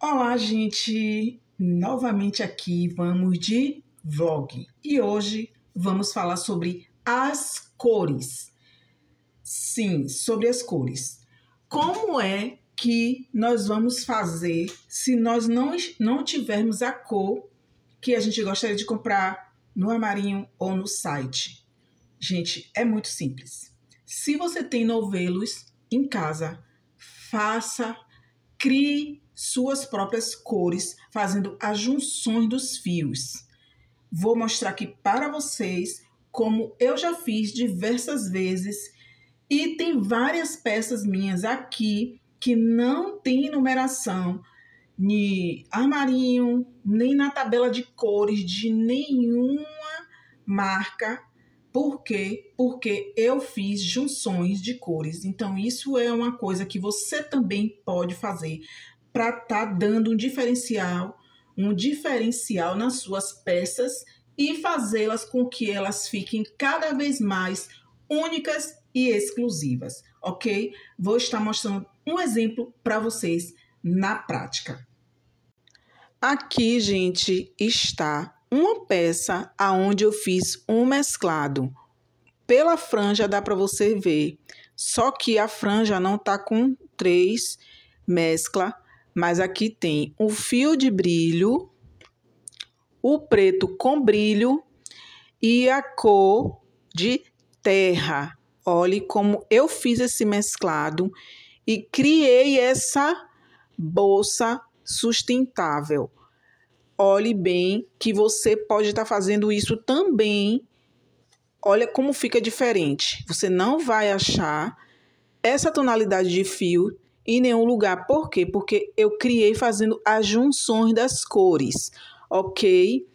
Olá, gente! Novamente aqui vamos de vlog e hoje vamos falar sobre as cores. Sim, sobre as cores. Como é que nós vamos fazer se nós não, não tivermos a cor que a gente gostaria de comprar no armarinho ou no site? Gente, é muito simples. Se você tem novelos em casa, faça, crie suas próprias cores, fazendo as junções dos fios. Vou mostrar aqui para vocês como eu já fiz diversas vezes e tem várias peças minhas aqui que não tem numeração de armarinho, nem na tabela de cores de nenhuma marca por quê? Porque eu fiz junções de cores. Então, isso é uma coisa que você também pode fazer para estar tá dando um diferencial, um diferencial nas suas peças e fazê-las com que elas fiquem cada vez mais únicas e exclusivas, ok? Vou estar mostrando um exemplo para vocês na prática. Aqui, gente, está uma peça aonde eu fiz um mesclado. Pela franja dá para você ver, só que a franja não tá com três mescla, mas aqui tem o fio de brilho, o preto com brilho e a cor de terra. Olhe como eu fiz esse mesclado e criei essa bolsa sustentável olhe bem que você pode estar tá fazendo isso também. Olha como fica diferente. Você não vai achar essa tonalidade de fio em nenhum lugar. Por quê? Porque eu criei fazendo as junções das cores, ok?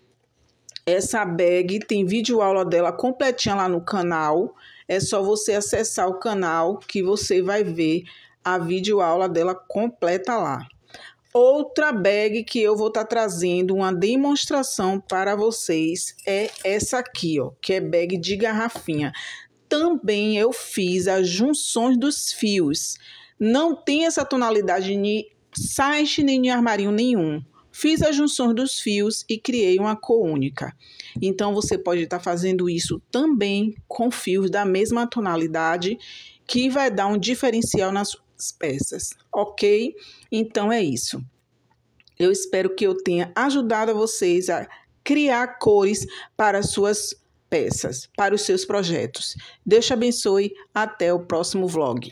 Essa bag tem vídeo aula dela completinha lá no canal. É só você acessar o canal que você vai ver a vídeo aula dela completa lá. Outra bag que eu vou estar tá trazendo uma demonstração para vocês é essa aqui, ó, que é bag de garrafinha. Também eu fiz as junções dos fios. Não tem essa tonalidade de site nem de armarinho nenhum. Fiz as junções dos fios e criei uma cor única. Então você pode estar tá fazendo isso também com fios da mesma tonalidade, que vai dar um diferencial nas peças, ok? Então é isso. Eu espero que eu tenha ajudado vocês a criar cores para suas peças, para os seus projetos. Deus te abençoe. Até o próximo vlog.